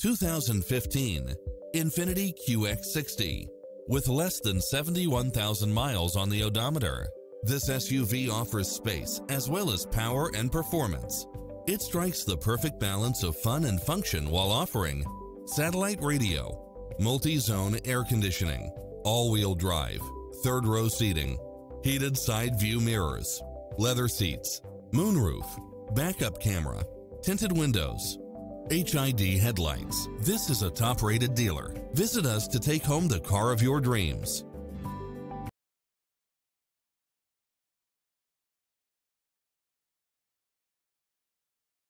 2015 Infiniti QX60 with less than 71,000 miles on the odometer. This SUV offers space as well as power and performance. It strikes the perfect balance of fun and function while offering satellite radio, multi-zone air conditioning, all-wheel drive, third row seating, heated side view mirrors, leather seats, moonroof, backup camera, tinted windows, HID headlights. This is a top rated dealer. Visit us to take home the car of your dreams.